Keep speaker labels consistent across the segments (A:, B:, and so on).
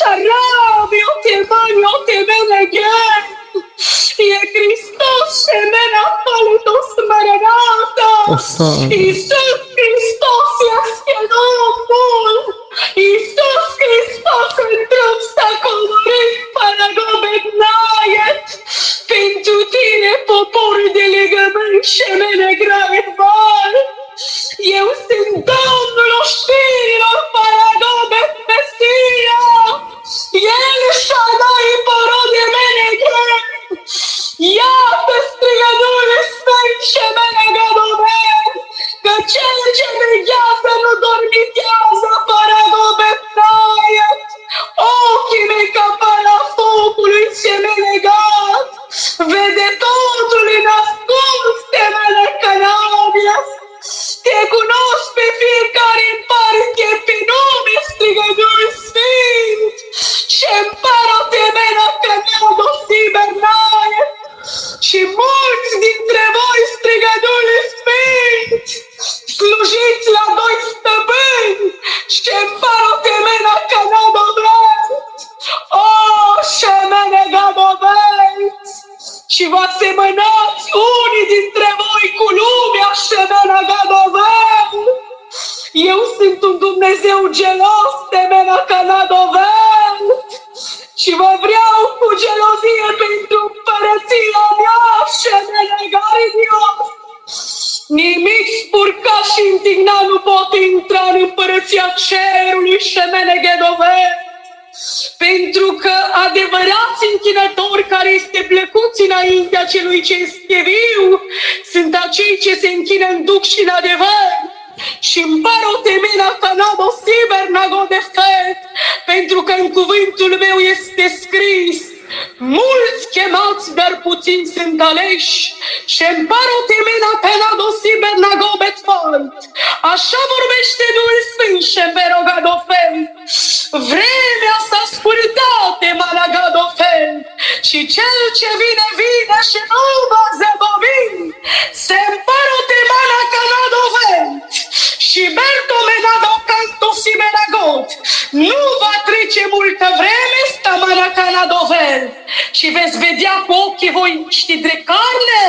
A: Sarabia che bagno che vede che e Cristo se me paletos oh, e sotto nu dormitează, Paragobe, Naiet! Ochii mei ca para focului ce menegat! Vede totul în ascuns, temele canabia! Te cunosc pe fiecare împără temena canalul O, și menegadovesc! și vă asemănați unii dintre voi cu lumea și Menagadovel. Eu sunt un Dumnezeu gelos de Menacanadovel și vă vreau cu gelozie pentru cerului și Meneghedovel. Pentru că adevărați închinători care este plăcuți înaintea celui ce este viu, sunt acei ce se închină în duc și în adevăr. Și împără o temena canabo sibernago de fet, pentru că în cuvântul meu este scris, Mulți chemați, dar puțini sunt aleși și împară o temena pe la dosi bernagobet falt. Așa vorbește Duhul Sfânt și berogadofel. Vremea s-a scurtat de malagadofel și cel ce vine, vine și nu va zăbovi. Se împară o temana canadofel și Berto menado canto si benagot. Nu va trece multă vreme, sta mana canadofel și veți vedea cu ochii voi ști de carne,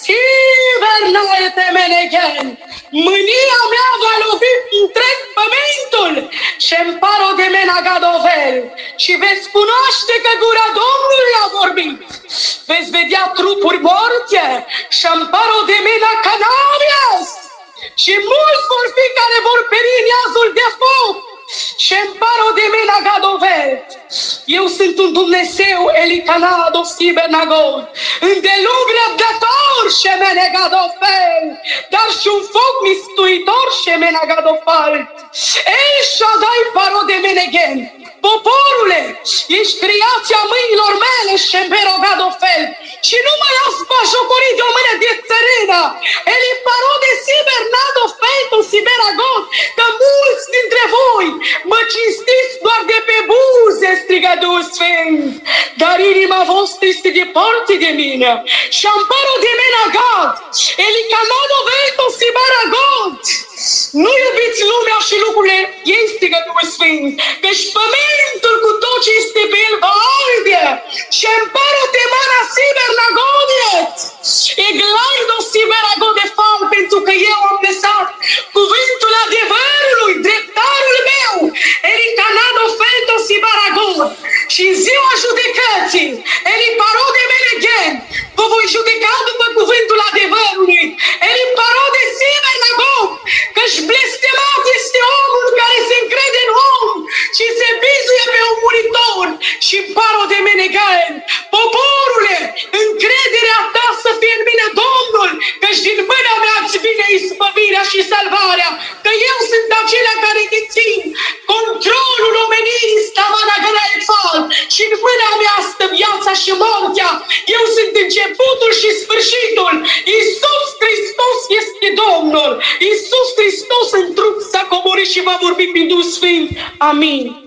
A: Sivernaie temenegen, mânia mea va lovi întreg pământul și împaro de mena gadovel și veți cunoaște că gura Domnului a vorbit. Veți vedea trupuri morte. Și împaro de mena canabias și mulți vor fi care vor peri în iazul de foc și împaro de mena gadovet. Eu sunt un Dumnezeu elicanado sibernagod, îndelung răbdător și menegadofel, dar și un foc mistuitor și menegadofal. El Shaddai paro de menegen, Poporule, ești creația mâinilor mele și fel. Și nu mai ați bajocorit de o mână de țărână. Eli paro de siber nado feitul siberagot, că mulți dintre voi mă cinstiți doar de pe buze, strigă Duhul Sfânt. Dar inima voastră este departe de mine. Și am paro de mine agat. Eli canado feitul siberagot. Nu iubiți lumea și lucrurile ei, strigă Duhul Sfânt, căci pământul cu tot ce este pe el va arde și împărul de mana siber la godiet. E glardo siber la godefal, pentru că eu am lăsat cuvântul adevărului, dreptarul meu, ericanado felto sibaragod. Și în ziua judecății, eliparo de menegen, vă voi judeca după cuvântul adevărului. Eliparo de siber la god, Căci blestemat este omul care se încrede în om și se bizuie pe un muritor și paro de menegaen. Poporule, încrederea ta să fie în mine Domnul, căci din mâna mea îți vine izbăvirea și salvarea, că eu sunt acela care te țin controlul omenirii stamana fal și în mâna mea stă viața și moartea. Eu sunt începutul și sfârșitul. Iisus Hristos este Domnul. Iisus Hristos în trup s-a coborât și va vorbi prin Duhul Sfânt. Amin.